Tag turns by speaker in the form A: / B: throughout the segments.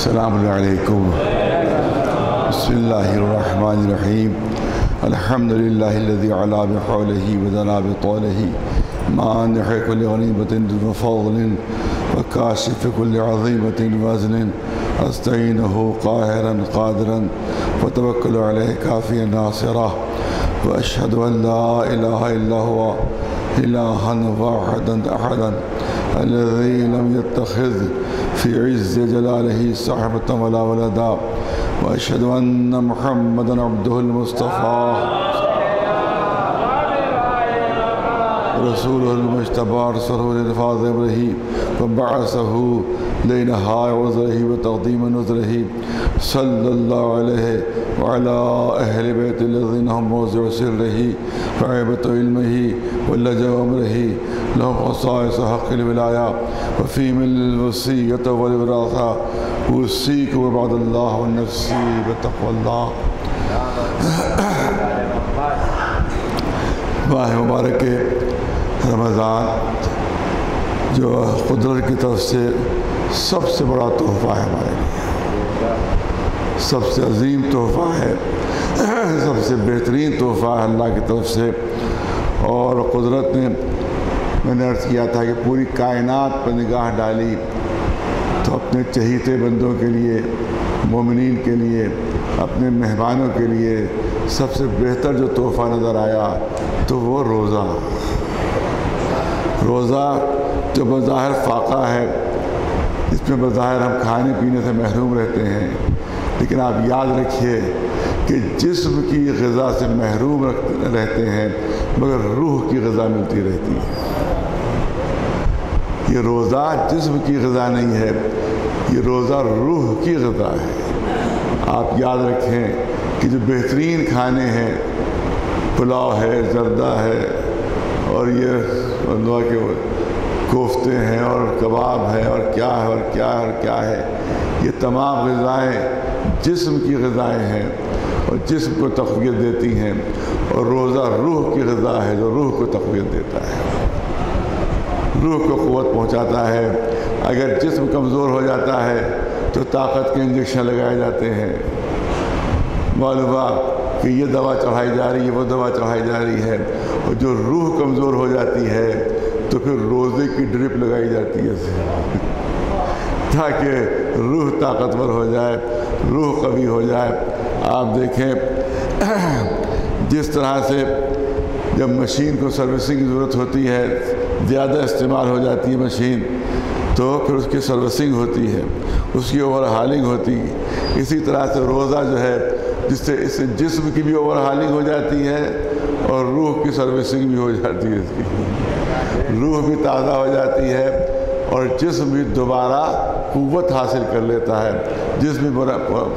A: السلام علیکم بسم اللہ الرحمن الرحیم الحمد للہ الذي علا بحوله ودنا بطوله. مانح كل غنيمة وفضل وكاشف كل عظيمة وزن. أستعينه قاهرا قادرا. وتوكل عليه كافيا ناصرا. وأشهد أن لا إله إلا هو. إلها واحدا أحدا. الذي لم يتخذ في عز جلاله صاحبة ولا ولدا وأشهد أن محمدا عبده المصطفى رسوله المجتبى رسوله للفاظ امره وبعثه لنهاية عذره وتقديم نذره صلى الله عليه وعلى أهل بيت الذين هم موضع سره وعيبة علمه ولجأ أمره لهم خصائص حق الولاية وفيهم الوصية والوراثة أوصيكم وبعد الله والنفسي بتقوى الله. ماہ مبارک رمضان جو قدرت کی طرف سے سب سے بڑا تحفہ ہے ہمارے لیے۔ سب سے عظیم تحفہ ہے۔ سب سے بہترین تحفہ ہے اللہ کی طرف سے۔ اور قدرت نے میں نے عرض کیا تھا کہ پوری کائنات پر نگاہ ڈالی تو اپنے چہیتے بندوں کے لیے، مومنین کے لیے، اپنے مہمانوں کے لیے سب سے بہتر جو تحفہ نظر آیا تو وہ روزہ۔ روزہ جو بظاہر فاقہ ہے، اس میں بظاہر ہم کھانے پینے سے محروم رہتے ہیں۔ لیکن آپ یاد رکھیے کہ جسم کی غذا سے محروم رہتے ہیں، مگر روح کی غذا ملتی رہتی ہے۔ یہ روزہ جسم کی غذا نہیں ہے، یہ روزہ روح کی غذا ہے۔ آپ یاد رکھیں کہ جو بہترین کھانے ہیں، پلاؤ ہے، زردہ ہے، اور یہ اللہ کے کوفتے ہیں اور کباب ہے، اور کیا ہے، اور کیا ہے، اور کیا ہے، یہ تمام غذائیں جسم کی غذائیں ہیں اور جسم کو تقویت دیتی ہیں۔ اور روزہ روح کی غذا ہے جو روح کو تقویت دیتا ہے۔ روح کو قوت پہنچاتا ہے۔ اگر جسم کمزور ہو جاتا ہے، تو طاقت کے انجیکشن لگائے جاتے ہیں۔ معلوم کہ یہ دوا چڑھائی جا رہی ہے، وہ دوا چڑھائی جا رہی ہے۔ اور جو روح کمزور ہو جاتی ہے، تو پھر روزے کی ڈرپ لگائی جاتی ہے۔ تاکہ روح طاقتور ہو جائے، روح قوی ہو جائے۔ آپ دیکھیں، جس طرح سے جب مشین کو سروسنگ کی ضرورت ہوتی ہے زیادہ استعمال ہو جاتی ہے مشین، تو پھر اس کی سروسنگ ہوتی ہے، اس کی اوور ہالنگ ہوتی ہے۔ اسی طرح سے روزہ جو ہے، جس سے اس سے جسم کی بھی اوور ہالنگ ہو جاتی ہے اور روح کی سروسنگ بھی ہو جاتی ہے۔ اس کی روح بھی تازہ ہو جاتی ہے اور جسم بھی دوبارہ قوت حاصل کر لیتا ہے۔ جسم بھی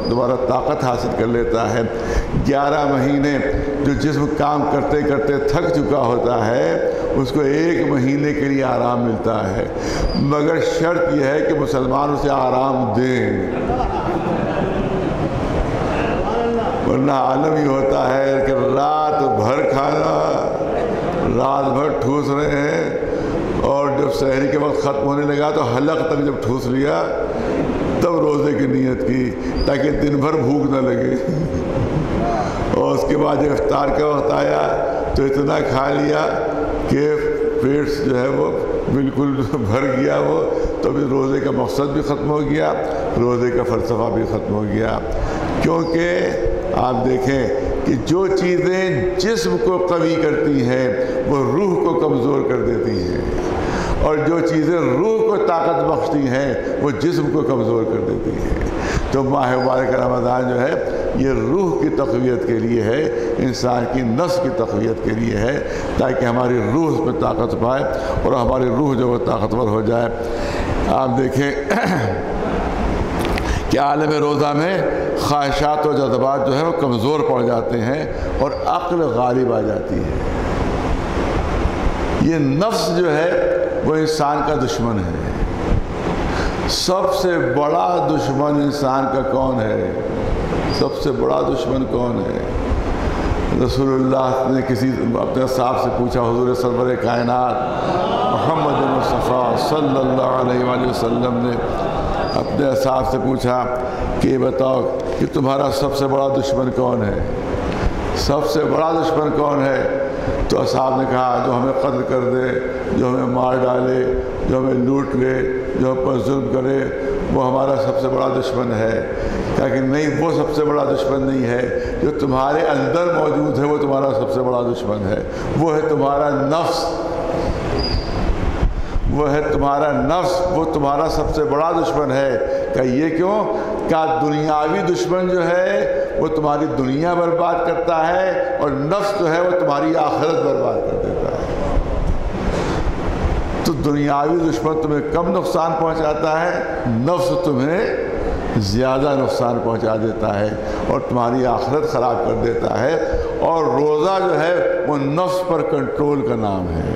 A: دوبارہ طاقت حاصل کر لیتا ہے۔ گیارہ مہینے جو جسم کام کرتے کرتے تھک چکا ہوتا ہے اس کو ایک مہینے کے لیے آرام ملتا ہے۔ مگر شرط یہ ہے کہ مسلمان اسے آرام دیں۔ ورنہ عالم ہی ہوتا ہے کہ رات بھر کھانا، رات بھر ٹھوس رہے ہیں اور جب شہری کے وقت ختم ہونے لگا تو حلق تک جب ٹھوس لیا، تب روزے کی نیت کی تاکہ دن بھر بھوک نہ لگے۔ اور اس کے بعد جب افطار کا وقت آیا تو اتنا کھا لیا کہ پیٹ جو ہے وہ بالکل بھر گیا وہ، تو بھی روزے کا مقصد بھی ختم ہو گیا، روزے کا فلسفہ بھی ختم ہو گیا۔ کیونکہ آپ دیکھیں کہ جو چیزیں جسم کو قوی کرتی ہیں، وہ روح کو کمزور کر دیتی ہیں۔ اور جو چیزیں روح کو طاقت بخشتی ہیں، وہ جسم کو کمزور کر دیتی ہیں۔ تو ماہ مبارک رمضان جو ہے یہ روح کی تقویت کے لیے ہے، انسان کی نفس کی تقویت کے لیے ہے، تاکہ ہماری روح اس میں طاقت پائے اور ہماری روح جو وہ طاقتور ہو جائے۔ آپ دیکھیں کہ عالم روزہ میں خواہشات و جذبات جو ہے وہ کمزور پڑ جاتے ہیں اور عقل غالب آ جاتی ہے۔ یہ نفس جو ہے وہ انسان کا دشمن ہے۔ سب سے بڑا دشمن انسان کا کون ہے؟ سب سے بڑا دشمن کون ہے؟ رسول اللہ نے کسی اپنے صاحب سے پوچھا، حضور سرور کائنات محمد مصطفیٰ صلی اللہ علیہ وآلہ وسلم نے اپنے اصحاب سے پوچھا کہ یہ بتاؤ کہ تمہارا سب سے بڑا دشمن کون ہے؟ سب سے بڑا دشمن کون ہے؟ تو اصحاب نے کہا، جو ہمیں قتل کر دے، جو ہمیں مار ڈالے، جو ہمیں لوٹ لے، جو ہم پر ظلم کرے وہ ہمارا سب سے بڑا دشمن ہے۔ کہا کہ نہیں، وہ سب سے بڑا دشمن نہیں ہے۔ جو تمہارے اندر موجود ہے، وہ تمہارا سب سے بڑا دشمن ہے۔ وہ ہے تمہارا نفس۔ وہ ہے تمہارا نفس۔ وہ تمہارا سب سے بڑا دشمن ہے۔ کہ یہ کیوں؟ کہ دنیاوی دشمن جو ہے، وہ تمہاری دنیا برباد کرتا ہے اور نفس جو ہے، وہ تمہاری آخرت برباد کر دیتا ہے۔ تو دنیاوی دشمن تمہیں کم نقصان پہنچاتا ہے، نفس تمہیں زیادہ نقصان پہنچا دیتا ہے اور تمہاری آخرت خراب کر دیتا ہے اور روزہ جو ہے وہ نفس پر کنٹرول کا نام ہے۔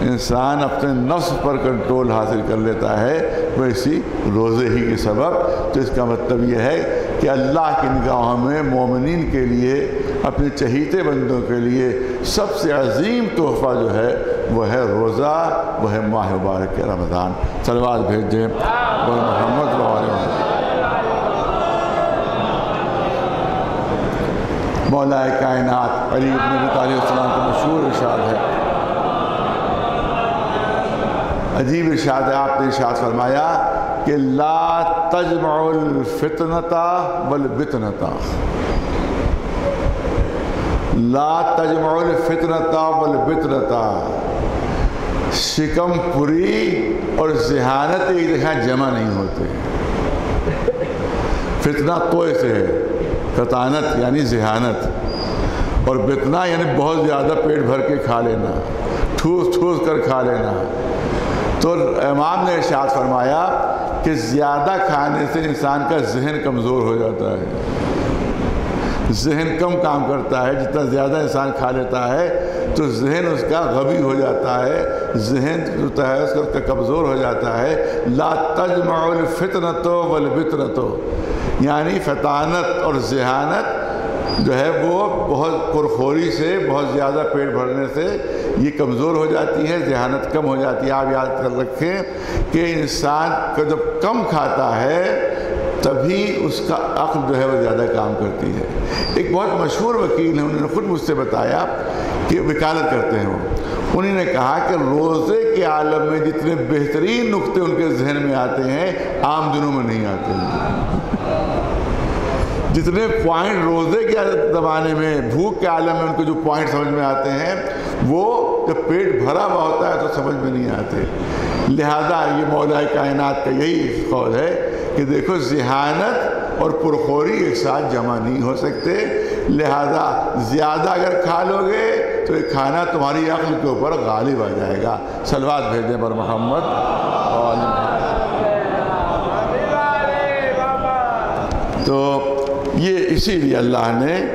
A: انسان اپنے نفس پر کنٹرول حاصل کر لیتا ہے وہ اسی روزے ہی کے سبب۔ تو اس کا مطلب یہ ہے کہ اللہ کی نگاہوں میں مومنین کے لیے، اپنے چہیتے بندوں کے لیے سب سے عظیم تحفہ جو ہے وہ ہے روزہ، وہ ہے ماہ مبارک کے رمضان۔ سلوات بھیج محمد مولا کائنات علی ابن ابی طالب السلام کا مشہور ارشاد ہے۔ عجیب ارشاد ہے، آپ نے ارشاد فرمایا کہ لا تجمع الفتنتا والبتنتا لا تجمع الفتنتا والبتنتا شکم پری اور ذہانت ایک جگہ جمع نہیں ہوتے. فتنہ توئے سے ہے؟ فطانت یعنی ذہانت. اور بتنا یعنی بہت زیادہ پیٹ بھر کے کھا لینا، ٹھوس ٹھوس کر کھا لینا. تو امام نے ارشاد فرمایا کہ زیادہ کھانے سے انسان کا ذہن کمزور ہو جاتا ہے۔ ذہن کم کام کرتا ہے، جتنا زیادہ انسان کھا لیتا ہے، تو ذہن اس کا غبی ہو جاتا ہے، ذہن جو ہے، اس کا کمزور ہو جاتا ہے۔ لا تجمع الفتنت والبتنت یعنی فطانت اور ذہانت جو ہے، وہ بہت پرخوری سے، بہت زیادہ پیٹ بھرنے سے یہ کمزور ہو جاتی ہے، ذہانت کم ہو جاتی ہے۔ آپ یاد کر رکھیں کہ انسان کا جب کم کھاتا ہے، تبھی اس کا عقل جو ہے، وہ زیادہ کام کرتی ہے۔ ایک بہت مشہور وکیل ہیں، انہوں نے خود مجھ سے بتایا کہ وکالت کرتے ہیں وہ۔ انہوں نے کہا کہ روزے کے عالم میں جتنے بہترین نقطے ان کے ذہن میں آتے ہیں، عام دنوں میں نہیں آتے۔ ہیں جتنے پوائنٹ روزے کے زمانے میں، بھوک کے عالم میں ان کے جو پوائنٹ سمجھ میں آتے ہیں، وہ جب پیٹ بھرا ہوا ہوتا ہے تو سمجھ میں نہیں آتے۔ لہذا یہ مولا کائنات کا یہی قول ہے کہ دیکھو، ذہانت اور پرخوری ایک ساتھ جمع نہیں ہو سکتے۔ لہذا زیادہ اگر کھا لو گے تو یہ کھانا تمہاری عقل کے اوپر غالب آ جائے گا۔ سلوات بھیجیں پر محمد۔ تو یہ اسی لیے اللہ نے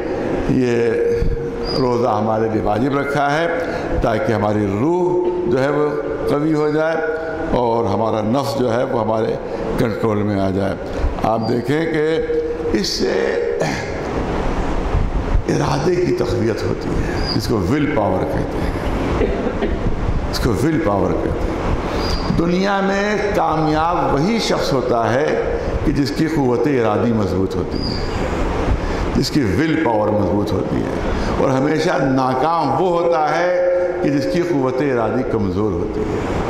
A: یہ روزہ ہمارے لیے واجب رکھا ہے تاکہ ہماری روح جو ہے وہ قوی ہو جائے اور ہمارا نفس جو ہے وہ ہمارے کنٹرول میں آ جائے۔ آپ دیکھیں کہ اس سے ارادے کی تقویت ہوتی ہے جس کو ول پاور کہتے ہیں۔ اس کو ول پاور کہتے ہیں۔ دنیا میں کامیاب وہی شخص ہوتا ہے کہ جس کی قوت ارادی مضبوط ہوتی ہے، جس کی ول پاور مضبوط ہوتی ہے۔ اور ہمیشہ ناکام وہ ہوتا ہے کہ جس کی قوت ارادی کمزور ہوتی ہے۔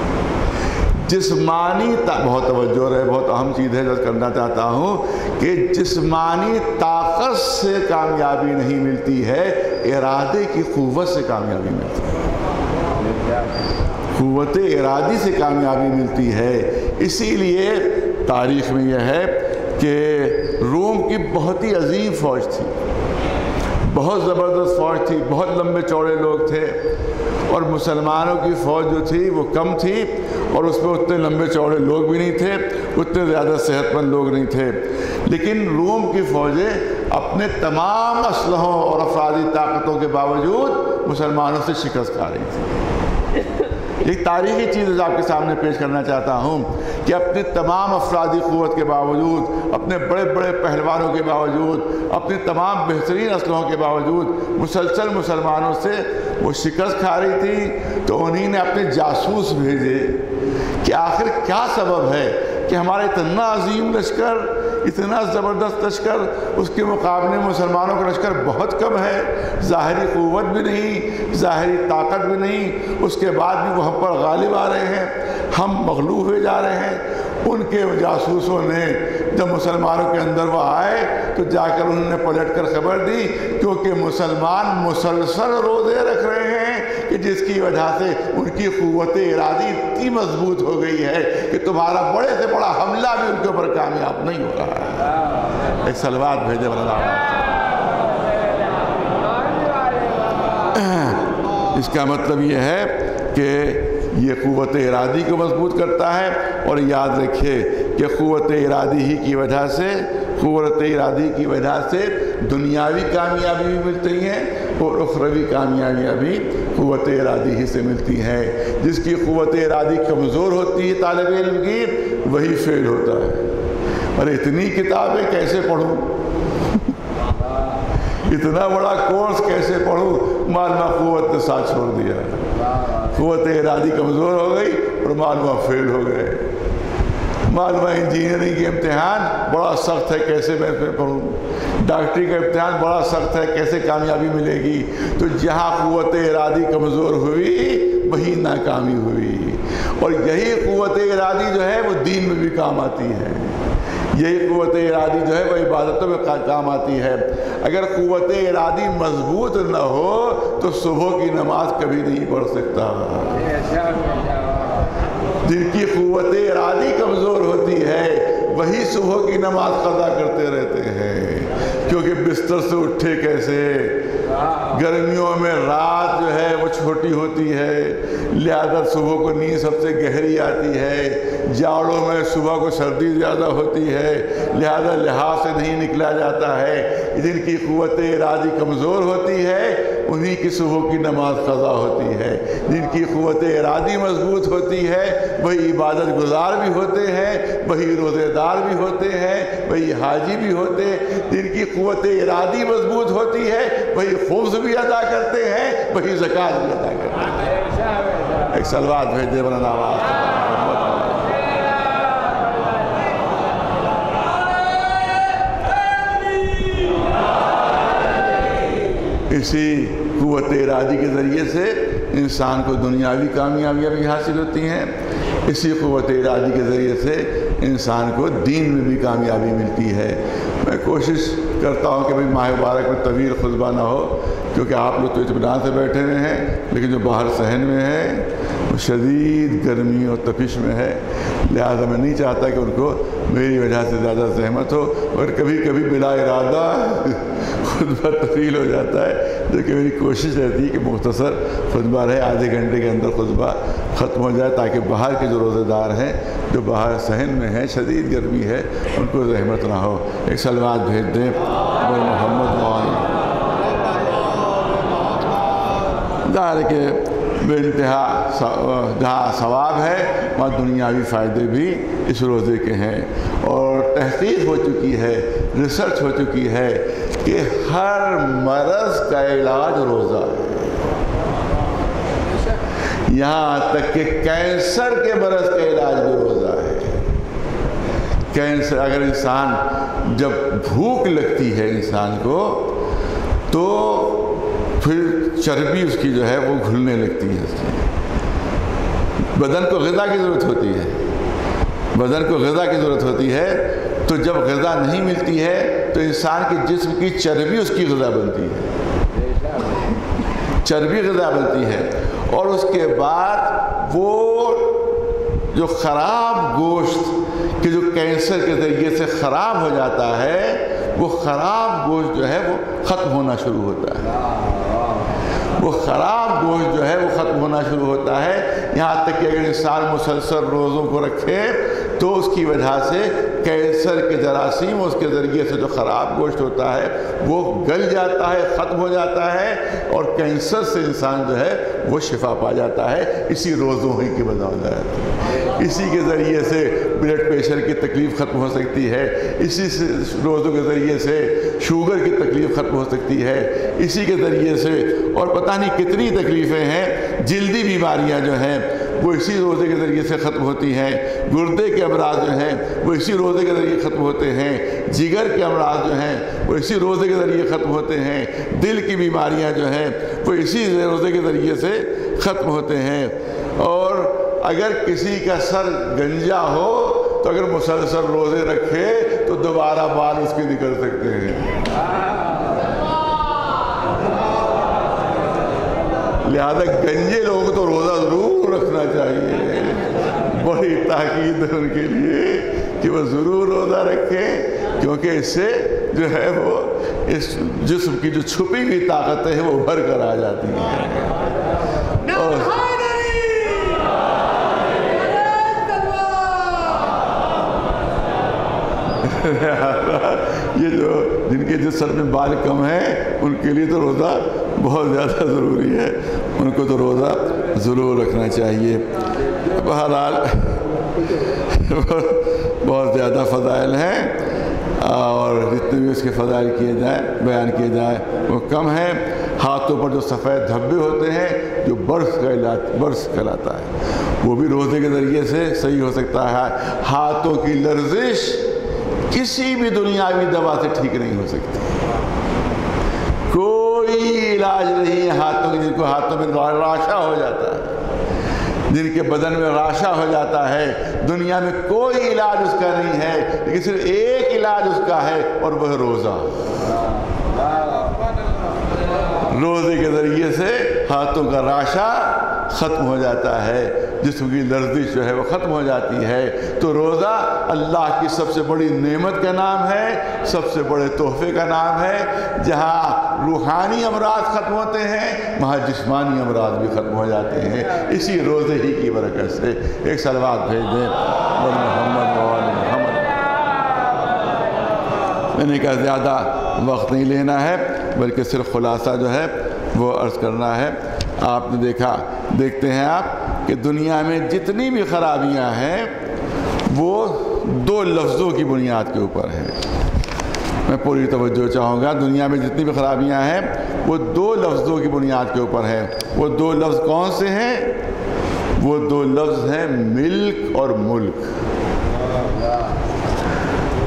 A: جسمانی بہت توجہ ہے بہت اہم چیز ہے جو کرنا چاہتا ہوں کہ جسمانی طاقت سے کامیابی نہیں ملتی ہے، ارادے کی قوت سے کامیابی ملتی ہے۔ قوت ارادی سے کامیابی ملتی ہے۔ اسی لیے تاریخ میں یہ ہے کہ روم کی بہت ہی عظیم فوج تھی۔ بہت زبردست فوج تھی، بہت لمبے چوڑے لوگ تھے اور مسلمانوں کی فوج جو تھی وہ کم تھی۔ اور اس میں اتنے لمبے چوڑے لوگ بھی نہیں تھے، اتنے زیادہ صحت مند لوگ نہیں تھے۔ لیکن روم کی فوجیں اپنے تمام اسلحوں اور افرادی طاقتوں کے باوجود مسلمانوں سے شکست کھا رہی تھی ایک تاریخی چیز آپ کے سامنے پیش کرنا چاہتا ہوں کہ اپنے تمام افرادی قوت کے باوجود، اپنے بڑے بڑے پہلوانوں کے باوجود اپنے تمام بہترین اسلحوں کے باوجود مسلسل مسلمانوں سے وہ شکست کھا رہی تھی تو انہیں نے اپنے جاسوس بھیجے کہ آخر کیا سبب ہے کہ ہمارا اتنا عظیم لشکر، اتنا زبردست لشکر، اس کے مقابلے مسلمانوں کا لشکر بہت کم ہے، ظاہری قوت بھی نہیں، ظاہری طاقت بھی نہیں، اس کے بعد بھی وہ ہم پر غالب آ رہے ہیں، ہم مغلوب ہوئے جا رہے ہیں، ان کے جاسوسوں نے جب مسلمانوں کے اندر وہ آئے تو جا کر انہوں نے پلٹ کر خبر دی، کیونکہ مسلمان مسلسل روزے رکھ رہے ہیں۔ کہ جس کی وجہ سے ان کی قوت ارادی اتنی مضبوط ہو گئی ہے کہ تمہارا بڑے سے بڑا حملہ بھی ان کے اوپر کامیاب نہیں ہو رہا ہے۔ ایک سلوات بھیجے والا اس کا مطلب یہ ہے کہ یہ قوت ارادی کو مضبوط کرتا ہے اور یاد رکھے کہ قوت ارادی ہی کی وجہ سے، قوت ارادی کی وجہ سے دنیاوی کامیابی بھی ملتی ہیں اور اخروی کامیابیاں بھی قوت ارادی ہی سے ملتی ہیں جس کی قوت ارادی کمزور ہوتی ہے، طالب علم کی، وہی فیل ہوتا ہے۔ اور اتنی کتابیں کیسے پڑھوں؟ اتنا بڑا کورس کیسے پڑھوں؟ معلومہ قوت نے ساتھ چھوڑ دیا۔ قوت ارادی کمزور ہو گئی اور معلومہ فیل ہو گئے۔ معلومہ انجینئرنگ کے امتحان، بڑا سخت ہے، کیسے میں پڑھوں؟ ڈاکٹری کا امتحان بڑا سخت ہے، کیسے کامیابی ملے گی؟ تو جہاں قوت ارادی کمزور ہوئی، وہی ناکامی ہوئی۔ اور یہی قوت ارادی جو ہے، وہ دین میں بھی کام آتی ہے۔ یہی قوت ارادی جو ہے، وہ عبادتوں میں کام آتی ہے۔ اگر قوت ارادی مضبوط نہ ہو، تو صبح کی نماز کبھی نہیں پڑھ سکتا۔ جن کی قوت ارادی کمزور ہوتی ہے، وہی صبح کی نماز قضا کرتے رہتے ہیں۔ کیونکہ بستر سے اٹھے کیسے؟ گرمیوں میں رات جو ہے وہ چھوٹی ہوتی ہے، لہذا صبح کو نیند سب سے گہری آتی ہے، جاڑوں میں صبح کو سردی زیادہ ہوتی ہے، لہذا لحاظ سے نہیں نکلا جاتا ہے۔ جن کی قوت ارادی کمزور ہوتی ہے انہی کی صبح کی نماز قضا ہوتی ہے۔ جن کی قوت ارادی مضبوط ہوتی ہے، وہی عبادت گزار بھی ہوتے ہیں، وہی روزے دار بھی ہوتے ہیں، وہی حاجی بھی ہوتے ہیں۔ جن کی قوت ارادی مضبوط ہوتی ہے، وہی خوبص بھی ادا کرتے ہیں، وہی زکوٰۃ بھی ادا کرتے ہیں۔ ایک سلوات بھیجے بنا نواز۔ اسی قوت ارادی کے ذریعے سے انسان کو دنیاوی کامیابیاں بھی حاصل ہوتی ہیں۔ اسی قوت ارادی کے ذریعے سے انسان کو دین میں بھی کامیابی ملتی ہے۔ میں کوشش کرتا ہوں کہ بھائی ماہ مبارک میں طویل خطبہ نہ ہو، کیونکہ آپ لوگ تو اطمینان سے بیٹھے ہوئے ہیں، لیکن جو باہر صحن میں ہیں شدید گرمی اور تپش میں ہے۔ لہٰذا میں نہیں چاہتا کہ ان کو میری وجہ سے زیادہ زحمت ہو، اور کبھی کبھی بلا ارادہ خطبہ طویل ہو جاتا ہے۔ جو کہ میری کوشش رہتی ہے کہ مختصر خطبہ رہے، آدھے گھنٹے کے اندر خطبہ ختم ہو جائے تاکہ باہر کے جو روزے دار ہیں، جو باہر صحن میں ہیں، شدید گرمی ہے، ان کو زحمت نہ ہو۔ ایک سلوات بھیج دیں۔ محمد مولانا ظاہر کہ بے انتہا جہاں ثواب ہے وہاں دنیاوی فائدے بھی اس روزے کے ہیں۔ اور تحقیق ہو چکی ہے ریسرچ ہو چکی ہے کہ ہر مرض کا علاج روزہ ہے۔ یہاں تک کہ کینسر کے مرض کا علاج بھی روزہ ہے۔ کینسر، اگر انسان جب بھوک لگتی ہے انسان کو، تو پھر چربی اس کی جو ہے وہ گھلنے لگتی ہے۔ اس کی بدن کو غذا کی ضرورت ہوتی ہے۔ بدن کو غذا کی ضرورت ہوتی ہے۔ تو جب غذا نہیں ملتی ہے، تو انسان کے جسم کی چربی اس کی غذا بنتی ہے۔ چربی غذا بنتی ہے۔ اور اس کے بعد وہ جو خراب گوشت، کہ جو کینسر کے ذریعے سے خراب ہو جاتا ہے، وہ خراب گوشت جو ہے، وہ ختم ہونا شروع ہوتا ہے۔ وہ خراب گوشت جو ہے، وہ ختم ہونا شروع ہوتا ہے۔ یہاں تک کہ اگر انسان مسلسل روزوں کو رکھے تو اس کی وجہ سے کینسر کے جراثیم اس کے ذریعے سے جو خراب گوشت ہوتا ہے، وہ گل جاتا ہے، ختم ہو جاتا ہے اور کینسر سے انسان جو ہے، وہ شفا پا جاتا ہے۔ اسی روزوں ہی کی بدولت۔ اسی کے ذریعے سے بلڈ پریشر کی تکلیف ختم ہو سکتی ہے۔ اسی سے روزوں کے ذریعے سے شوگر کی تکلیف ختم ہو سکتی ہے۔ اسی کے ذریعے سے اور پتہ نہیں کتنی تکلیفیں ہیں۔ جلدی بیماریاں جو ہیں، وہ اسی روزے کے ذریعے سے ختم ہوتی ہیں۔ گردے کے امراض جو ہیں، وہ اسی روزے کے ذریعے ختم ہوتے ہیں۔ جگر کے امراض جو ہیں، وہ اسی روزے کے ذریعے ختم ہوتے ہیں۔ دل کی بیماریاں جو ہیں، وہ اسی روزے کے ذریعے سے ختم ہوتے ہیں۔ اور اگر کسی کا سر گنجا ہو، تو اگر مسلسل روزے رکھے، تو دوبارہ بال اس کے نکل سکتے ہیں۔ لہذا گنجے لوگوں تو روزہ ضرور رکھنا چاہیے۔ بڑی تاکید ہے ان کے لیے کہ وہ ضرور روزہ رکھیں، کیونکہ اس سے جو ہے وہ اس جسم کی جو چھپی ہوئی طاقتیں ہیں وہ ابھر کر آ جاتی ہیں اور یہ جو جن کے جس سر میں بال کم ہیں، ان کے لیے تو روزہ بہت زیادہ ضروری ہے۔ ان کو تو روزہ ضرور رکھنا چاہیے۔ بہرحال بہت زیادہ فضائل ہیں اور جتنے بھی اس کے فضائل کیے جائیں، بیان کیے جائیں، وہ کم ہیں۔ ہاتھوں پر جو سفید دھبے ہوتے ہیں، جو برف کا علاج برف کہلاتا ہے، وہ بھی روزے کے ذریعے سے صحیح ہو سکتا ہے۔ ہاتھوں کی لرزش کسی بھی دنیاوی دوا سے ٹھیک نہیں ہو سکتی۔ آج نہیں ہے ہاتھوں کی جن کو ہاتھوں میں راشا ہو جاتا ہے جن کے بدن میں راشا ہو جاتا ہے، دنیا میں کوئی علاج اس کا نہیں ہے، لیکن صرف ایک علاج اس کا ہے اور وہ روزہ۔ روزے کے ذریعے سے ہاتھوں کا راشا ختم ہو جاتا ہے۔ جسم کی لرزش جو ہے وہ ختم ہو جاتی ہے۔ تو روزہ اللہ کی سب سے بڑی نعمت کا نام ہے، سب سے بڑے تحفے کا نام ہے۔ جہاں روحانی امراض ختم ہوتے ہیں، وہاں جسمانی امراض بھی ختم ہو جاتے ہیں۔ اسی روزے ہی کی برکت سے ایک سلوات بھیج دیں۔ محمد محمد۔ میں نے کہا، زیادہ وقت نہیں لینا ہے، بلکہ صرف خلاصہ جو ہے وہ عرض کرنا ہے۔ آپ نے دیکھا، دیکھتے ہیں آپ۔ کہ دنیا میں جتنی بھی خرابیاں ہیں، وہ دو لفظوں کی بنیاد کے اوپر ہیں۔ میں پوری توجہ چاہوں گا، دنیا میں جتنی بھی خرابیاں ہیں، وہ دو لفظوں کی بنیاد کے اوپر ہیں۔ وہ دو لفظ کون سے ہیں؟ وہ دو لفظ ہیں ملک اور ملک۔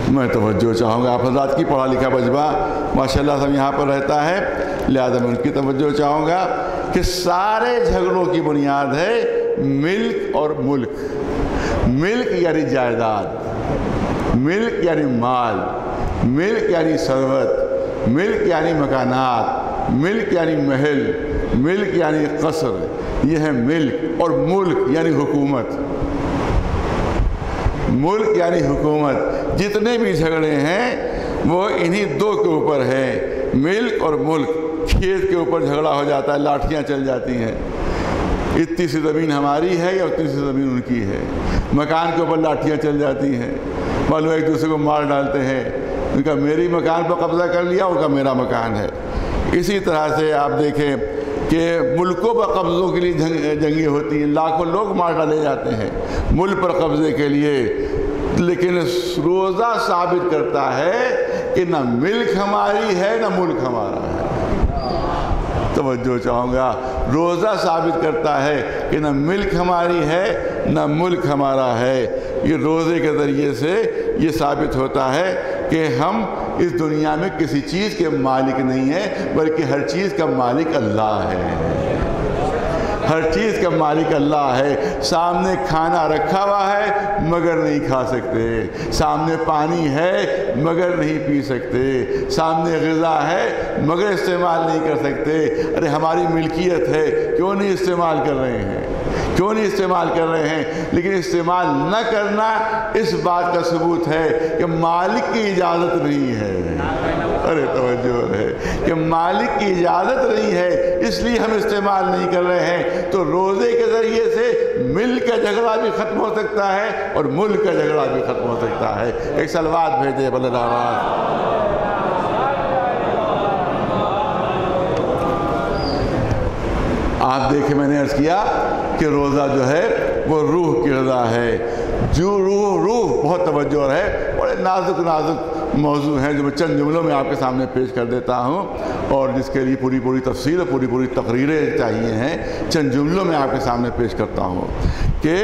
A: میں توجہ چاہوں گا، آپ حضرات کی پڑھا لکھا بجبہ ماشاء اللہ سب یہاں پر رہتا ہے، لہٰذا میں ان کی توجہ چاہوں گا کہ سارے جھگڑوں کی بنیاد ہے ملک اور ملک۔ ملک یعنی جائیداد، ملک یعنی مال، ملک یعنی ثروت، ملک یعنی مکانات، ملک یعنی محل، ملک یعنی قصر۔ یہ ہے ملک اور ملک یعنی حکومت۔ ملک یعنی حکومت۔ جتنے بھی جھگڑے ہیں، وہ انہی دو کے اوپر ہیں۔ ملک اور ملک، کھیت کے اوپر جھگڑا ہو جاتا ہے، لاٹھیاں چل جاتی ہیں۔ اتنی سی زمین ہماری ہے یا اتنی سی زمین ان کی ہے؟ مکان کے اوپر لاٹھیاں چل جاتی ہیں۔ معلوم ایک دوسرے کو مار ڈالتے ہیں۔ ان کا میری مکان پر قبضہ کر لیا، ان کا میرا مکان ہے۔ اسی طرح سے آپ دیکھیں کہ ملکوں پر قبضوں کے لیے جنگیں ہوتی ہیں۔ لاکھوں لوگ مار ڈالے جاتے ہیں ملک پر قبضے کے لیے۔ لیکن روزہ ثابت کرتا ہے کہ نہ ملک ہماری ہے، نہ ملک ہمارا ہے۔ توجہ چاہوں گا۔ روزہ ثابت کرتا ہے کہ نہ ملک ہماری ہے، نہ ملک ہمارا ہے۔ یہ روزے کے ذریعے سے یہ ثابت ہوتا ہے کہ ہم اس دنیا میں کسی چیز کے مالک نہیں ہیں، بلکہ ہر چیز کا مالک اللہ ہے۔ ہر چیز کا مالک اللہ ہے۔ سامنے کھانا رکھا ہوا ہے، مگر نہیں کھا سکتے۔ سامنے پانی ہے، مگر نہیں پی سکتے۔ سامنے غذا ہے، مگر استعمال نہیں کر سکتے۔ ارے، ہماری ملکیت ہے، کیوں نہیں استعمال کر رہے ہیں؟ کیوں نہیں استعمال کر رہے ہیں؟ لیکن استعمال نہ کرنا اس بات کا ثبوت ہے کہ مالک کی اجازت نہیں ہے۔ ارے توجہ ہے کہ مالک کی اجازت نہیں ہے، اس لیے ہم استعمال نہیں کر رہے ہیں۔ تو روزے کے ذریعے سے مل کا جھگڑا بھی ختم ہو سکتا ہے اور ملک کا جھگڑا بھی ختم ہو سکتا ہے۔ ایک سلوات بھیجے بل آپ دیکھیں میں نے عرض کیا کہ روزہ جو ہے وہ روح کی رضا ہے۔ جو روح روح بہت توجہ ہے، بڑے نازک نازک موضوع ہیں جو میں چند جملوں میں آپ کے سامنے پیش کر دیتا ہوں اور جس کے لیے پوری پوری تفصیل پوری پوری تقریریں چاہیے ہیں، چند جملوں میں آپ کے سامنے پیش کرتا ہوں کہ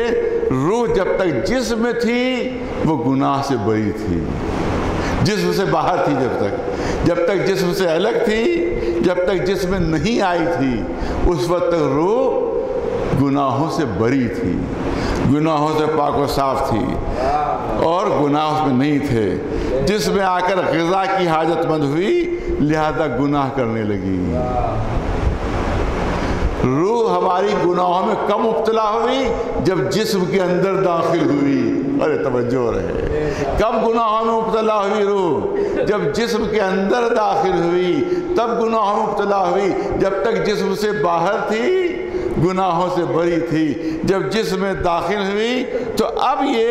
A: روح جب تک جسم میں تھی، وہ گناہ سے بری تھی۔ جسم سے باہر تھی جب تک۔ جب تک جسم سے الگ تھی، جب تک جسم میں نہیں آئی تھی، اس وقت تک روح گناہوں سے بری تھی۔ گناہوں سے پاک و صاف تھی۔ اور گناہ اس میں نہیں تھے۔ جس میں آ کر غذا کی حاجت مند ہوئی، لہذا گناہ کرنے لگی۔ روح ہماری گناہوں میں کم مبتلا ہوئی، جب جسم کے اندر داخل ہوئی۔ ارے توجہ رہے۔ کب گناہوں میں مبتلا ہوئی روح؟ جب جسم کے اندر داخل ہوئی، تب گناہوں میں مبتلا ہوئی۔ جب تک جسم سے باہر تھی، گناہوں سے بری تھی۔ جب جسم میں داخل ہوئی، تو اب یہ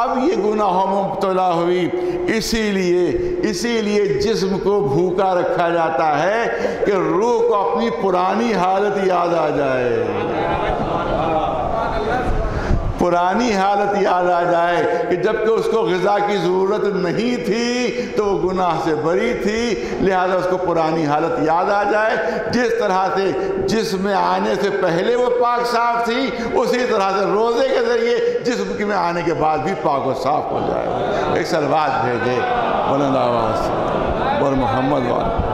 A: اب یہ گناہوں میں مبتلا ہوئی۔ اسی لیے اسی لیے جسم کو بھوکا رکھا جاتا ہے کہ روح کو اپنی پرانی حالت یاد آ جائے۔ پرانی حالت یاد آ جائے کہ جبکہ اس کو غذا کی ضرورت نہیں تھی تو وہ گناہ سے بری تھی، لہذا اس کو پرانی حالت یاد آ جائے۔ جس طرح سے جسم میں آنے سے پہلے وہ پاک صاف تھی، اسی طرح سے روزے کے ذریعے جسم میں آنے کے بعد بھی پاک و صاف ہو جائے۔ ایک سلوات بھیجے بلند آواز اور محمد والا۔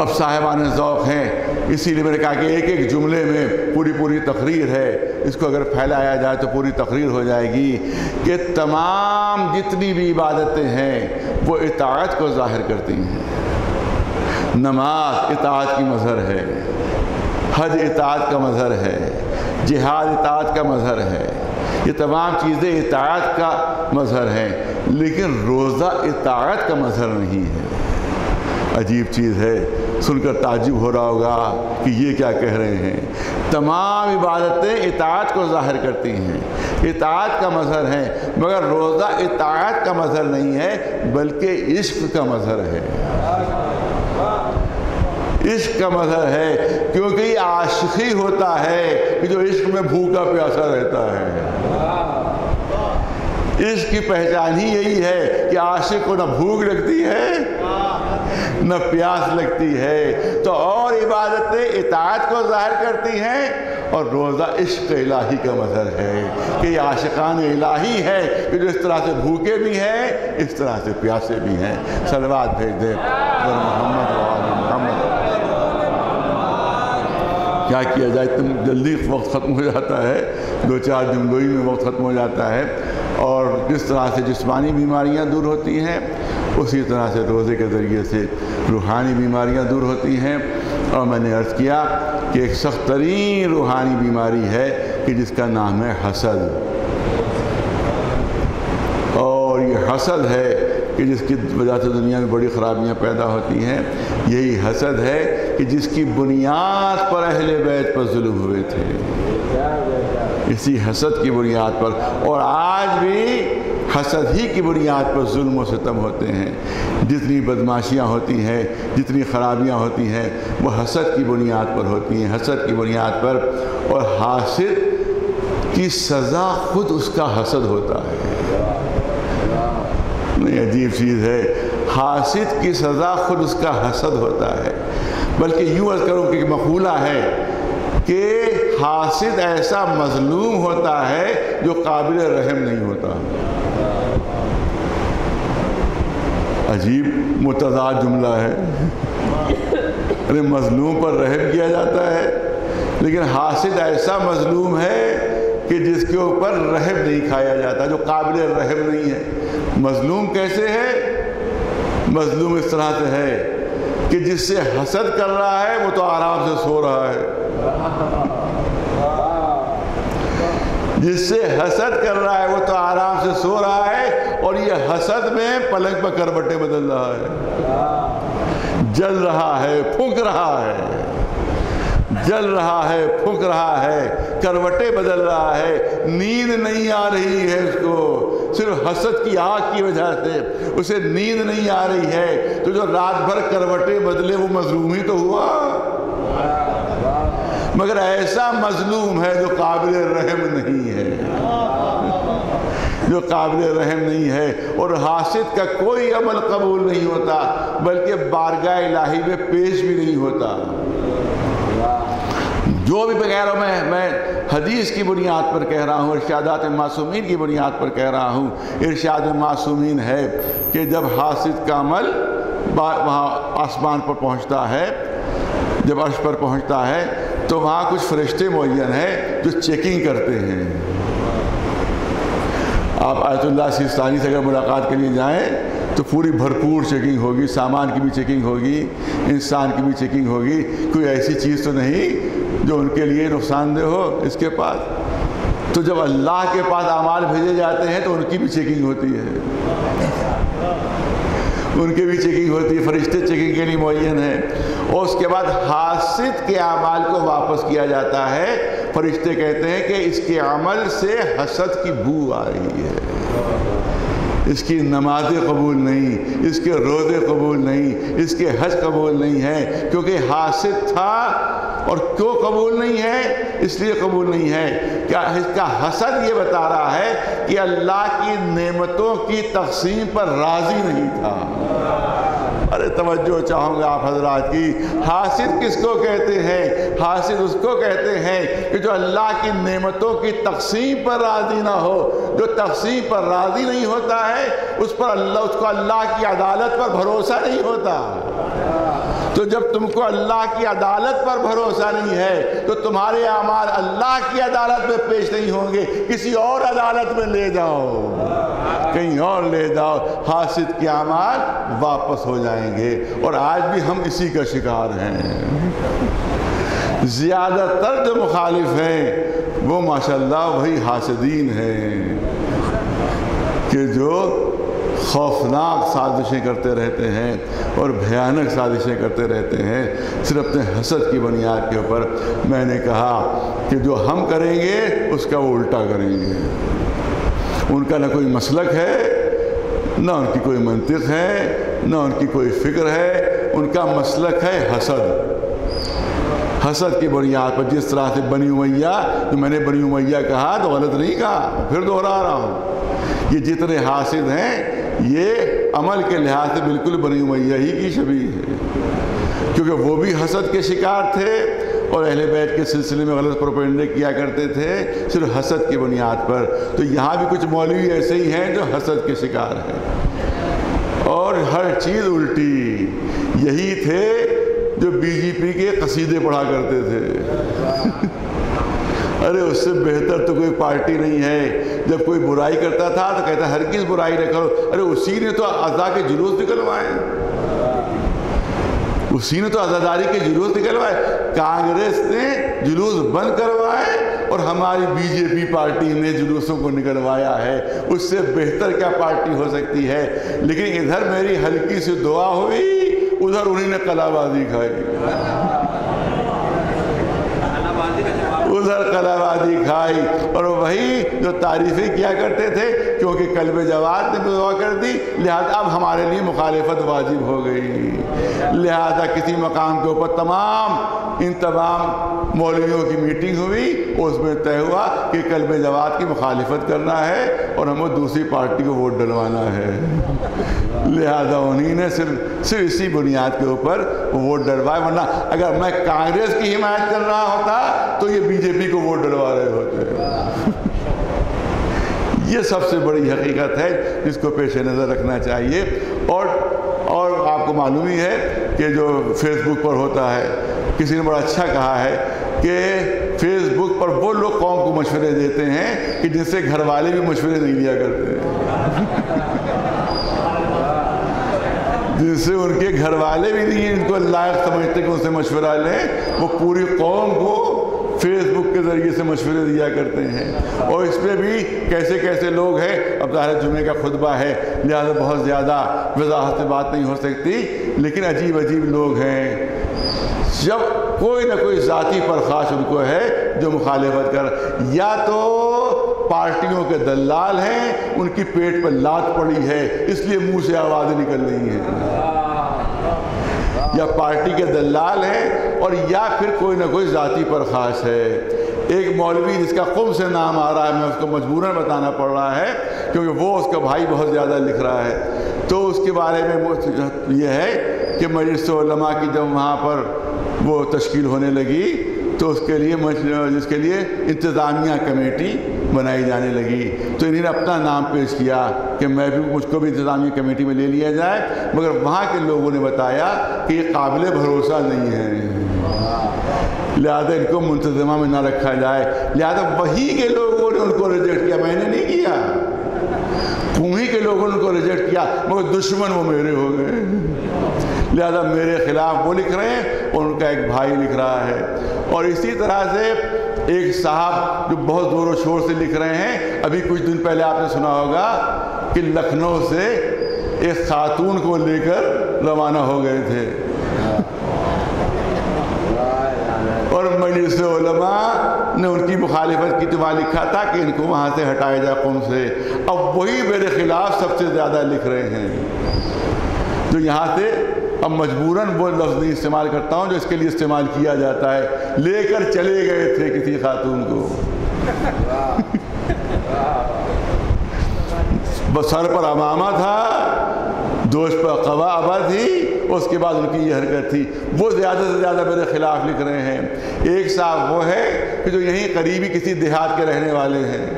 A: اب صاحبان ذوق ہیں۔ اسی لیے میں نے کہا کہ ایک ایک جملے میں پوری پوری تقریر ہے۔ اس کو اگر پھیلایا جائے تو پوری تقریر ہو جائے گی کہ تمام جتنی بھی عبادتیں ہیں وہ اطاعت کو ظاہر کرتی ہیں۔ نماز اطاعت کی مظہر ہے، حج اطاعت کا مظہر ہے، جہاد اطاعت کا مظہر ہے۔ یہ تمام چیزیں اطاعت کا مظہر ہیں، لیکن روزہ اطاعت کا مظہر نہیں ہے۔ عجیب چیز ہے سن کر تعجب ہو رہا ہوگا کہ یہ کیا کہہ رہے ہیں۔ تمام عبادتیں اطاعت کو ظاہر کرتی ہیں۔ اطاعت کا مظہر ہے، مگر روزہ اطاعت کا مظہر نہیں ہے، بلکہ عشق کا مظہر ہے۔ عشق کا مظہر ہے، کیونکہ یہ عاشقی ہوتا ہے کہ جو عشق میں بھوکا پیاسا رہتا ہے۔ عشق کی پہچان ہی یہی ہے کہ عاشق کو نہ بھوک لگتی ہے نہ پیاس لگتی ہے، تو اور عبادتیں اطاعت کو ظاہر کرتی ہیں۔ اور روزہ عشق الہی کا مظہر ہے کہ یہ عاشقان الہی ہے کہ جو اس طرح سے بھوکے بھی ہیں، اس طرح سے پیاسے بھی ہیں۔ سلوات بھیج دے محمد محمد۔ کیا کیا جائے؟ تم جلدی وقت ختم ہو جاتا ہے۔ دو چار جملوئی میں وقت ختم ہو جاتا ہے۔ اور جس طرح سے جسمانی بیماریاں دور ہوتی ہیں اسی طرح سے روزے کے ذریعے سے روحانی بیماریاں دور ہوتی ہیں۔ اور میں نے عرض کیا کہ ایک سخت ترین روحانی بیماری ہے کہ جس کا نام ہے حسد۔ اور یہ حسد ہے کہ جس کی وجہ سے دنیا میں بڑی خرابیاں پیدا ہوتی ہیں۔ یہی حسد ہے کہ جس کی بنیاد پر اہل بیت پر ظلم ہوئے تھے۔ اسی حسد کی بنیاد پر۔ اور آج بھی حسد ہی کی بنیاد پر ظلم و ستم ہوتے ہیں۔ جتنی بدماشیاں ہوتی ہیں، جتنی خرابیاں ہوتی ہیں، وہ حسد کی بنیاد پر ہوتی ہیں، حسد کی بنیاد پر۔ اور حاسد کی سزا خود اس کا حسد ہوتا ہے۔ نہیں عجیب چیز ہے۔ حاسد کی سزا خود اس کا حسد ہوتا ہے۔ بلکہ یوں عرض کروں کہ مقولہ ہے کہ حاسد ایسا مظلوم ہوتا ہے جو قابل رحم نہیں ہوتا۔ عجیب متضاد جملہ ہے۔ ارے مظلوم پر رحم کیا جاتا ہے، لیکن حاسد ایسا مظلوم ہے کہ جس کے اوپر رحم نہیں کھایا جاتا، جو قابل رحم نہیں ہے۔ مظلوم کیسے ہے؟ مظلوم اس طرح سے ہے کہ جس سے حسد کر رہا ہے، وہ تو آرام سے سو رہا ہے۔ جس سے حسد کر رہا ہے وہ تو آرام سے سو رہا ہے اور یہ حسد میں پلنگ پر کربٹے بدل رہا ہے۔ جل رہا ہے، پھونک رہا ہے۔ جل رہا ہے، پھونک رہا ہے کروٹیں بدل رہا ہے۔ نیند نہیں آ رہی ہے اس کو۔ صرف حسد کی آگ کی وجہ سے اسے نیند نہیں آ رہی ہے۔ تو جو رات بھر کروٹیں بدلے وہ مظلوم ہی تو ہوا۔ مگر ایسا مظلوم ہے جو قابل رحم نہیں ہے۔ جو قابل رحم نہیں ہے اور حاسد کا کوئی عمل قبول نہیں ہوتا، بلکہ بارگاہ الہی میں پیش بھی نہیں ہوتا۔ جو بھی بغیر میں میں حدیث کی بنیاد پر کہہ رہا ہوں، ارشادات معصومین کی بنیاد پر کہہ رہا ہوں، ارشاد معصومین ہے کہ جب حاسد کا عمل وہاں آسمان پر پہنچتا ہے، جب عرش پر پہنچتا ہے تو وہاں کچھ فرشتے معین ہیں جو چیکنگ کرتے ہیں۔ آپ آیت اللہ سیستانی سے اگر ملاقات کے لیے جائیں تو پوری بھرپور چیکنگ ہوگی، سامان کی بھی چیکنگ ہوگی، انسان کی بھی چیکنگ ہوگی۔ کوئی ایسی چیز تو نہیں جو ان کے لیے نقصان دہ ہو اس کے پاس۔ تو جب اللہ کے پاس اعمال بھیجے جاتے ہیں تو ان کی بھی چیکنگ ہوتی ہے۔ ان کی بھی چیکنگ ہوتی ہے، فرشتے چیکنگ کے لیے معین ہیں۔ اور اس کے بعد حاسد کے اعمال کو واپس کیا جاتا ہے۔ فرشتے کہتے ہیں کہ اس کے عمل سے حسد کی بو آ رہی ہے۔ اس کی نمازیں قبول نہیں، اس کے روزے قبول نہیں، اس کے حج قبول نہیں ہے۔ کیونکہ حاسد تھا اور کیوں قبول نہیں ہے؟ اس لیے قبول نہیں ہے۔ کیا اس کا حسد یہ بتا رہا ہے کہ اللہ کی نعمتوں کی تقسیم پر راضی نہیں تھا؟ ارے توجہ چاہوں گا آپ حضرات کی۔ حاسد کس کو کہتے ہیں؟ حاسد اس کو کہتے ہیں کہ جو اللہ کی نعمتوں کی تقسیم پر راضی نہ ہو، جو تقسیم پر راضی نہیں ہوتا ہے، اس پر اللہ، اس کو اللہ کی عدالت پر بھروسہ نہیں ہوتا۔ تو جب تم کو اللہ کی عدالت پر بھروسہ نہیں ہے، تو تمہارے اعمال اللہ کی عدالت میں پیش نہیں ہوں گے۔ کسی اور عدالت میں لے جاؤ۔ کہیں اور لے جاؤ۔ حاسد کے اعمال واپس ہو جائیں گے۔ اور آج بھی ہم اسی کا شکار ہیں۔ زیادہ تر جو مخالف ہیں، وہ ماشاءاللہ وہی حاسدین ہیں کہ جو خوفناک سازشیں کرتے رہتے ہیں اور بھیانک سازشیں کرتے رہتے ہیں، صرف اپنے حسد کی بنیاد کے اوپر۔ میں نے کہا کہ جو ہم کریں گے، اس کا وہ الٹا کریں گے۔ ان کا نہ کوئی مسلک ہے، نہ ان کی کوئی منطق ہے، نہ ان کی کوئی فکر ہے۔ ان کا مسلک ہے حسد۔ حسد کی بنیاد پر جس طرح سے بنی امیہ، جو میں نے بنی امیہ کہا تو غلط نہیں کہا، پھر دوہرا رہا ہوں۔ یہ جتنے حاسد ہیں یہ عمل کے لحاظ سے بالکل بنی امیہ ہی کی شبیہ ہے۔ کیونکہ وہ بھی حسد کے شکار تھے اور اہل بیت کے سلسلے میں غلط پروپینڈے کیا کرتے تھے، صرف حسد کی بنیاد پر۔ تو یہاں بھی کچھ مولوی ایسے ہی ہیں جو حسد کے شکار ہیں۔ اور ہر چیز الٹی۔ یہی تھے جو بی جے پی کے قصیدے پڑھا کرتے تھے۔ ارے اس سے بہتر تو کوئی پارٹی نہیں ہے۔ جب کوئی برائی کرتا تھا تو کہتا ہر کس برائی نہ کرو۔ ارے اسی نے تو ازا کے جلوس نکلوائے۔ اسی نے تو ازاداری کے جلوس نکلوائے۔ کانگریس نے جلوس بند کروائے اور ہماری بی جے پی پارٹی نے جلوسوں کو نکلوایا ہے۔ اس سے بہتر کیا پارٹی ہو سکتی ہے؟ لیکن ادھر میری ہلکی سی دعا ہوئی، ادھر انہیں نے کلا بازی کھائی۔ ادھر قلعہ کھائی اور وہی جو تعریفیں کیا کرتے تھے، کیونکہ قلب جواد نے دعا کر دی، لہذا اب ہمارے لیے مخالفت واجب ہو گئی۔ لہذا کسی مقام کے اوپر تمام ان تمام مولویوں کی میٹنگ ہوئی، اس میں طے ہوا کہ قلب جواد کی مخالفت کرنا ہے اور ہمیں دوسری پارٹی کو ووٹ ڈلوانا ہے۔ لہذا انہی نے صرف صرف اسی بنیاد کے اوپر ووٹ ڈلوائے، ورنہ اگر میں کانگریس کی حمایت کر رہا ہوتا تو یہ بی جے پی کو ووٹ ڈلوا رہے ہوتے۔ یہ سب سے بڑی حقیقت ہے جس کو پیش نظر رکھنا چاہیے۔ اور اور آپ کو معلوم ہی ہے کہ جو فیس بک پر ہوتا ہے، کسی نے بڑا اچھا کہا ہے کہ فیس بک پر وہ لوگ قوم کو مشورے دیتے ہیں کہ جن سے گھر والے بھی مشورے نہیں لیا کرتے۔ جن سے ان کے گھر والے بھی نہیں ان کو لائق سمجھتے کہ ان سے مشورہ لیں۔ وہ پوری قوم کو فیس بک کے ذریعے سے مشورے دیا کرتے ہیں۔ اور اس پہ بھی کیسے کیسے لوگ ہیں، اب ظاہر جمعے کا خطبہ ہے، لہٰذا بہت زیادہ وضاحت سے بات نہیں ہو سکتی۔ لیکن عجیب عجیب لوگ ہیں۔ جب کوئی نہ کوئی ذاتی پرخاش ان کو ہے جو مخالفت کر، یا تو پارٹیوں کے دلال ہیں، ان کی پیٹ پر لات پڑی ہے، اس لیے منہ سے آوازیں نکل رہی ہیں یا پارٹی کے دلال ہیں اور یا پھر کوئی نہ کوئی ذاتی پرخاش ہے۔ ایک مولوی جس کا قم سے نام آ رہا ہے، میں اس کو مجبوراً بتانا پڑ رہا ہے، کیونکہ وہ اس کا بھائی بہت زیادہ لکھ رہا ہے۔ تو اس کے بارے میں یہ ہے کہ مجلس علماء کی جب وہاں پر وہ تشکیل ہونے لگی، تو اس کے لیے جس کے لیے انتظامیہ کمیٹی بنائی جانے لگی۔ تو انہیں نے اپنا نام پیش کیا کہ میں بھی مجھ کو بھی انتظامیہ کمیٹی میں لے لیا جائے، مگر وہاں کے لوگوں نے بتایا کہ یہ قابل بھروسہ نہیں ہے۔ لہٰذا ان کو منتظمہ میں نہ رکھا جائے۔ لہذا وہی کے لوگوں نے ان کو ریجیکٹ کیا۔ میں نے نہیں کیا۔ انہیں کے لوگوں نے ان کو ریجیکٹ کیا، مگر دشمن وہ میرے ہو گئے۔ لہذا میرے خلاف وہ لکھ رہے ہیں اور ان کا ایک بھائی لکھ رہا ہے۔ اور اسی طرح سے ایک صاحب جو بہت زور و شور سے لکھ رہے ہیں، ابھی کچھ دن پہلے آپ نے سنا ہوگا کہ لکھنؤ سے ایک خاتون کو لے کر روانہ ہو گئے تھے۔ اور مجلس علماء نے ان کی مخالفت کی تو وہاں لکھا تھا کہ ان کو وہاں سے ہٹایا جائے قوم سے۔ اب وہی میرے خلاف سب سے زیادہ لکھ رہے ہیں۔ جو یہاں سے اب مجبوراً وہ لفظ نہیں استعمال کرتا ہوں جو اس کے لیے استعمال کیا جاتا ہے۔ لے کر چلے گئے تھے کسی خاتون کو۔ سر پر امامہ تھا، دوش پر قبا تھی، اس کے بعد ان کی یہ حرکت تھی۔ وہ زیادہ سے زیادہ میرے خلاف لکھ رہے ہیں۔ ایک صاحب وہ ہے کہ جو یہیں قریبی کسی دیہات کے رہنے والے ہیں۔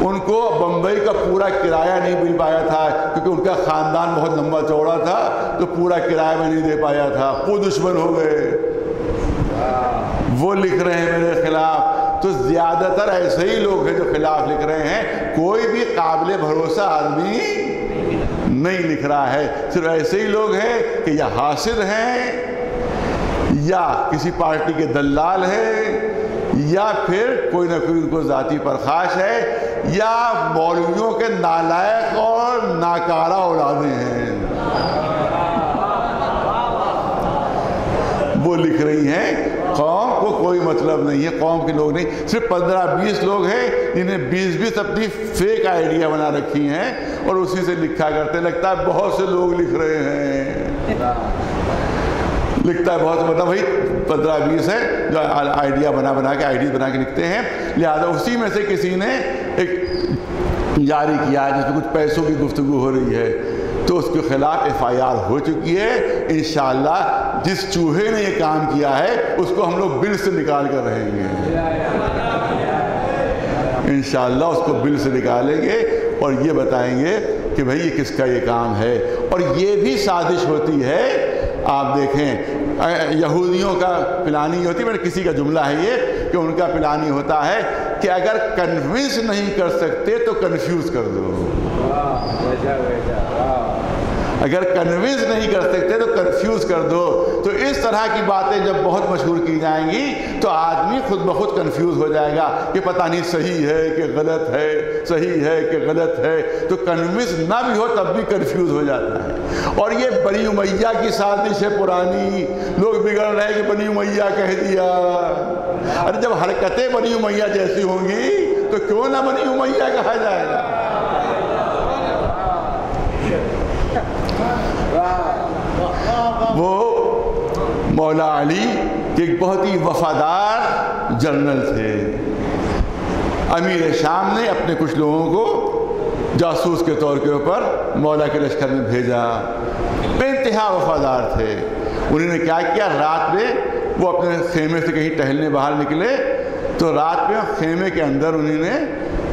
A: ان کو بمبئی کا پورا کرایہ نہیں مل پایا تھا، کیونکہ ان کا خاندان بہت لمبا چوڑا تھا، تو پورا کرایہ میں نہیں دے پایا تھا۔ وہ دشمن ہو گئے۔ وہ لکھ رہے ہیں میرے خلاف۔ تو زیادہ تر ایسے ہی لوگ ہیں جو خلاف لکھ رہے ہیں۔ کوئی بھی قابل بھروسہ آدمی نہیں لکھ رہا ہے۔ صرف ایسے ہی لوگ ہیں کہ یا حاصل ہیں یا کسی پارٹی کے دلال ہیں۔ یا پھر کوئی نہ کوئی ان کو ذاتی پرخاش ہے، یا مولویوں کے نالائق اور ناکارہ اولادے ہیں۔ وہ لکھ رہی ہیں، قوم کو کوئی مطلب نہیں ہے، قوم کے لوگ نہیں، صرف پندرہ بیس لوگ ہیں جنہیں بیس بیس اپنی فیک آئیڈیا بنا رکھی ہیں اور اسی سے لکھا کرتے، لگتا ہے بہت سے لوگ لکھ رہے ہیں۔ لکھتا ہے بہت مطلب بھائی پندرہ بیس ہے، جو آئیڈیا بنا بنا کے آئیڈیز بنا کے لکھتے ہیں۔ لہٰذا اسی میں سے کسی نے ایک جاری کیا جس میں کچھ پیسوں کی گفتگو ہو رہی ہے۔ تو اس کے خلاف ایف آئی آر ہو چکی ہے۔ انشاءاللہ جس چوہے نے یہ کام کیا ہے، اس کو ہم لوگ بل سے نکال کر رہیں گے۔ انشاءاللہ اس کو بل سے نکالیں گے اور یہ بتائیں گے کہ بھائی یہ کس کا یہ کام ہے۔ اور یہ بھی سازش ہوتی ہے آپ دیکھیں یہودیوں کا پلانی ہوتی ہے کسی کا جملہ ہے یہ کہ ان کا پلانی ہوتا ہے کہ اگر کنونس نہیں کر سکتے تو کنفیوز کر دو۔ اگر کنونس نہیں کر سکتے تو کنفیوز کر دو۔ تو اس طرح کی باتیں جب بہت مشہور کی جائیں گی، تو آدمی خود بخود کنفیوز ہو جائے گا کہ پتہ نہیں صحیح ہے کہ غلط ہے، صحیح ہے کہ غلط ہے۔ تو کنونس نہ بھی ہو تب بھی کنفیوز ہو جاتا ہے۔ اور یہ بنی امیہ کی سازش ہے پرانی۔ لوگ بگڑ رہے کہ بنی امیہ کہہ دیا۔ ارے جب حرکتیں بنی امیہ جیسی ہوں گی، تو کیوں نہ بنی امیہ کہا جائے؟ گا وہ مولا علی ایک بہت ہی وفادار جنرل تھے۔ امیر شام نے اپنے کچھ لوگوں کو جاسوس کے طور کے اوپر مولا کے لشکر میں بھیجا۔ بے انتہا وفادار تھے۔ انہوں نے کیا کیا؟ رات میں وہ اپنے خیمے سے کہیں ٹہلنے باہر نکلے۔ تو رات میں خیمے کے اندر انہوں نے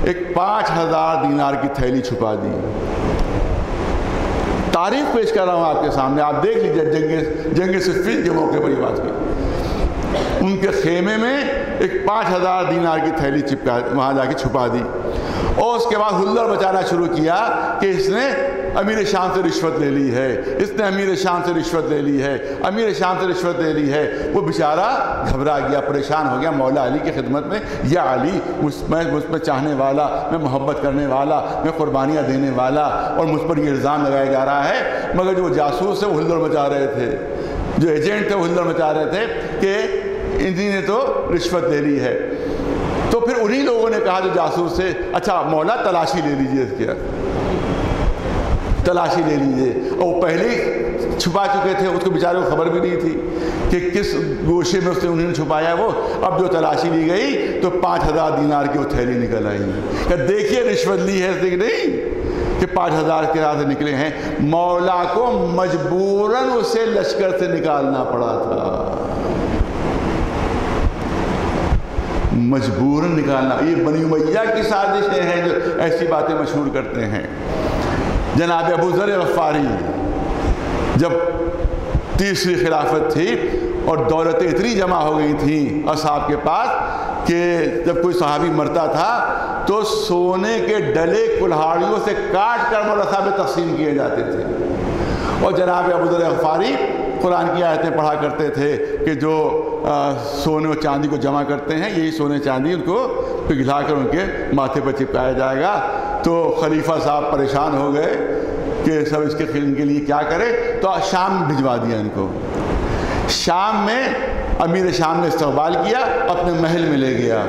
A: ایک پانچ ہزار دینار کی تھیلی چھپا دی۔ تاریخ پیش کر رہا ہوں آپ کے سامنے۔ آپ دیکھ لیجیے جنگ جنگ صفین کے موقع پر یہ بات کی ان کے خیمے میں ایک پانچ ہزار دینار کی تھیلی چپکا، وہاں جا کے چھپا دی۔ اور اس کے بعد ہلر بچانا شروع کیا کہ اس نے امیر شام سے رشوت لے لی ہے۔ اس نے امیر شام سے رشوت لے لی ہے۔ امیر شام سے رشوت لے لی ہے۔ وہ بیچارہ گھبرا گیا، پریشان ہو گیا۔ مولا علی کی خدمت میں یا علی میں، مجھ پہ چاہنے والا، میں محبت کرنے والا، میں قربانیاں دینے والا اور مجھ پر یہ الزام لگایا جا رہا ہے۔ مگر جو جاسوس ہے، وہ ہلڑ مچا رہے تھے۔ جو ایجنٹ تھے، وہ ہلڑ مچا رہے تھے کہ انہیں نے تو رشوت لے لی ہے۔ تو پھر انہی لوگوں نے کہا جو جاسوس سے اچھا مولا تلاشی لے لیجیے اس کی تلاشی لے لیجیے اور وہ پہلے چھپا چکے تھے، اس کو بیچارے کو خبر بھی نہیں تھی کہ کس گوشے میں اس نے انہوں نے چھپایا وہ۔ اب جو تلاشی لی گئی تو پانچ ہزار دینار کی وہ تھیلی نکل آئی۔ کہ دیکھیے رشوت لی ہے کہ نہیں؟ کہ پانچ ہزار کے راہ سے نکلے ہیں۔ مولا کو مجبوراً اسے لشکر سے نکالنا پڑا تھا۔ مجبوراً نکالنا۔ یہ بنی امیہ کی سازشیں ہیں جو ایسی باتیں مشہور کرتے ہیں۔ جناب ابو ذر غفاری، جب تیسری خلافت تھی اور دولتیں اتنی جمع ہو گئی تھیں اصحاب کے پاس کہ جب کوئی صحابی مرتا تھا تو سونے کے ڈلے کلہاڑیوں سے کاٹ کر مولا میں تقسیم کیے جاتے تھے۔ اور جناب ابو ذر غفاری قرآن کی آیتیں پڑھا کرتے تھے کہ جو سونے و چاندی کو جمع کرتے ہیں، یہی سونے چاندی ان کو پگھلا کر ان کے ماتھے پر چپکایا جائے گا۔ تو خلیفہ صاحب پریشان ہو گئے کہ سب اس کے ان کے لیے کیا کرے تو شام بھجوا دیا ان کو۔ شام میں امیر شام نے استقبال کیا، اپنے محل میں لے گیا۔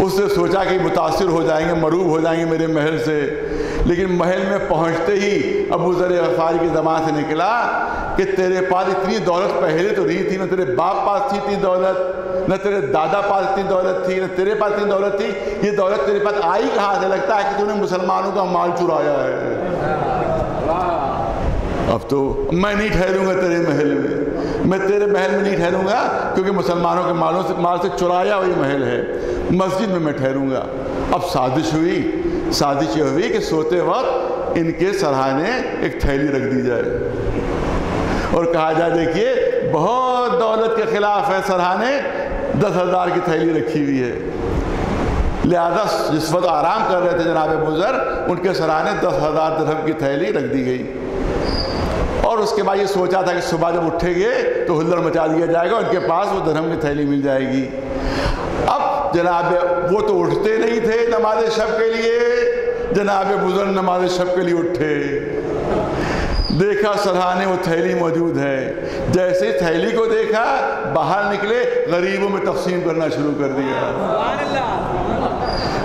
A: اس نے سوچا کہ متاثر ہو جائیں گے، مروب ہو جائیں گے میرے محل سے۔ لیکن محل میں پہنچتے ہی ابو ذر غفاری کی زبان سے نکلا کہ تیرے پاس اتنی دولت پہلے تو نہیں تھی نہ تیرے باپ پاس تھی اتنی دولت۔ نہ تیرے دادا پاس اتنی دولت تھی، نہ تیرے پاس اتنی دولت تھی، یہ دولت تیرے پاس آئی کہاں سے لگتا ہے کہ تو نے مسلمانوں کا مال چرایا ہے؟ اب تو میں نہیں ٹھہروں گا تیرے محل میں۔ میں تیرے محل میں نہیں ٹھہروں گا کیونکہ مسلمانوں کے مالوں سے مال سے چرایا ہوئی محل ہے۔ مسجد میں میں ٹھہروں گا۔ اب سازش ہوئی۔ سازش یہ ہوئی کہ سوتے وقت ان کے سرحانے ایک تھیلی رکھ دی جائے۔ اور کہا جائے، دیکھیے، بہت دولت کے خلاف ہے سرحانے دس ہزار کی تھیلی رکھی ہوئی ہے۔ لہذا جس وقت آرام کر رہے تھے جناب بزر ان کے سرحانے دس ہزار درہم کی تھیلی رکھ دی گئی۔ اور اس کے بعد یہ سوچا تھا کہ صبح جب اٹھے گے تو ہلڑ مچا دیا جائے گا، ان کے پاس وہ درہم کی تھیلی مل جائے گی۔ اب جناب، وہ تو اٹھتے نہیں تھے نماز شب کے لیے۔ جناب بزرگ نماز شب کے لیے اٹھے۔ دیکھا سرحانے وہ تھیلی موجود ہے جیسے تھیلی کو دیکھا، باہر نکلے، غریبوں میں تقسیم کرنا شروع کر دیا۔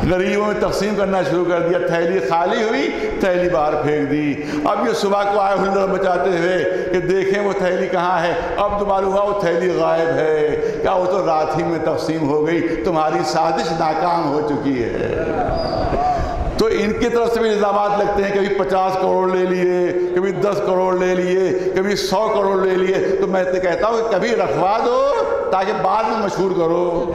A: غریبوں میں تقسیم کرنا شروع کر دیا۔ تھیلی خالی ہوئی، تھیلی باہر پھینک دی۔ اب یہ صبح کو آئے ہلڈر بچاتے ہوئے کہ دیکھیں وہ تھیلی کہاں ہے۔ اب دوبارہ ہوا وہ تھیلی غائب ہے۔ کیا وہ تو رات ہی میں تقسیم ہو گئی، تمہاری سازش ناکام ہو چکی ہے۔ تو ان کی طرف سے بھی الزامات لگتے ہیں کبھی پچاس کروڑ لے لیے، کبھی دس کروڑ لے لیے، کبھی سو کروڑ لے لیے۔ تو میں تو کہتا ہوں کہ کبھی رکھوا دو تاکہ بعد میں مشہور کرو۔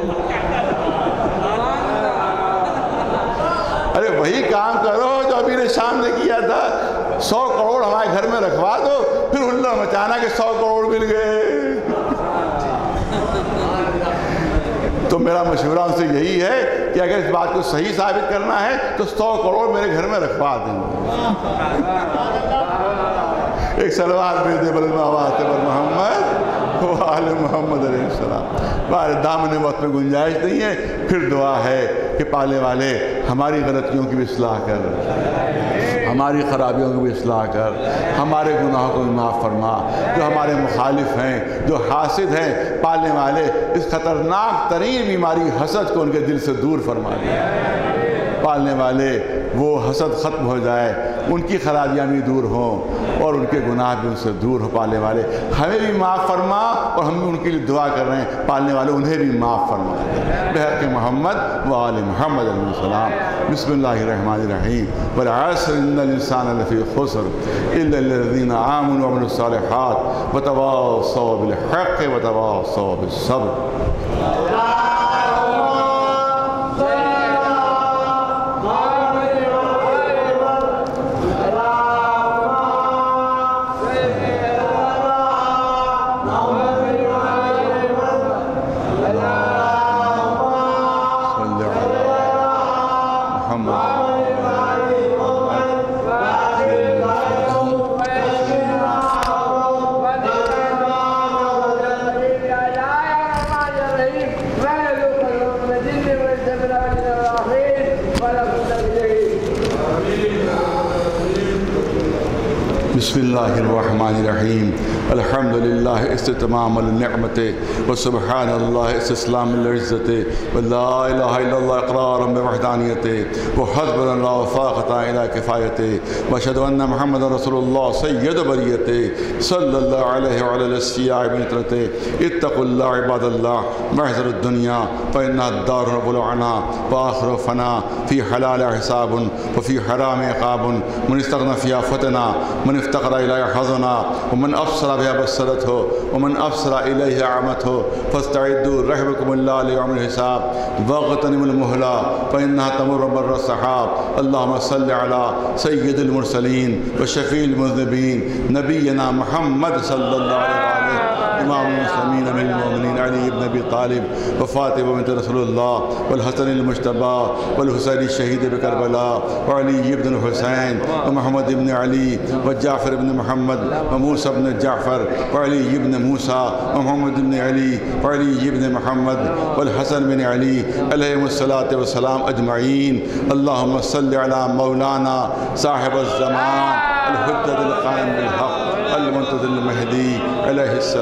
A: ارے وہی کام کرو جو امیر شام نے کیا تھا۔ سو کروڑ ہمارے گھر میں رکھوا دو، پھر ہلڑ مچانا کہ سو کروڑ مل گئے۔ تو میرا مشورہ ان سے یہی ہے کہ اگر اس بات کو صحیح ثابت کرنا ہے تو سو کروڑ میرے گھر میں رکھوا دیں۔ ایک سلوات بھی دے بل محمد آل محمد علیہ السلام۔ بار دامن وقت میں گنجائش نہیں ہے، پھر دعا ہے کہ پالے والے، ہماری غلطیوں کی بھی اصلاح کر۔ ہماری خرابیوں کی بھی اصلاح کر۔ ہمارے گناہوں کو بھی معاف فرما۔ جو ہمارے مخالف ہیں، جو حاسد ہیں، پالنے والے، اس خطرناک ترین بیماری حسد کو ان کے دل سے دور فرما دیا۔ پالنے والے وہ حسد ختم ہو جائے، ان کی خرابیاں بھی دور ہوں اور ان کے گناہ بھی ان سے دور ہو پالنے والے۔ ہمیں بھی معاف فرما اور ہم بھی ان کے لیے دعا کر رہے ہیں، پالنے والے انہیں بھی معاف فرما بحر کے محمد و آل محمد علیہ السلام۔ بسم اللہ الرحمن الرحیم۔ والعصر ان الانسان لفی خسر الا الذین آمنوا وعملوا الصالحات وتواصوا بالحق وتواصوا بالصبر۔ الحمد لله استتمام النعمة وسبحان الله استسلام العزة ولا إله إلا الله إقرارا بوحدانيته وحسبنا الله وفاقة إلى كفايته وأشهد أن محمد رسول الله سيد بريته صلى الله عليه وعلى الأشياء بنترته اتقوا الله عباد الله محذر الدنيا فإنها الدار رب العنا وآخر فنا في حلال حساب وفي حرام عقاب من استغنى فيها فتنا من افتقر إلى حظنا ومن أبصر بها افسرا ومن أبصر إليه أعمته فاستعدوا رحمكم علیہ ليوم الحساب وغتنم المحلہ فإنها تمر مر السحاب اللهم صل على سید المرسلین و شفیع المذنبین، نبینا محمد صلی اللہ علیہ وآله امام المسلمين من المؤمنين علي بن ابي طالب وفاطمه بنت رسول الله والحسن المجتبى والحسين الشهيد بكربلاء وعلي بن الحسين ومحمد بن علي وجعفر بن محمد وموسى بن جعفر وعلي بن موسى ومحمد بن علي وعلي بن محمد والحسن بن علي عليهم الصلاة والسلام أجمعين اللهم صل على مولانا صاحب الزمان الحجة القائم بالحق المنتظر المهدي عليه السلام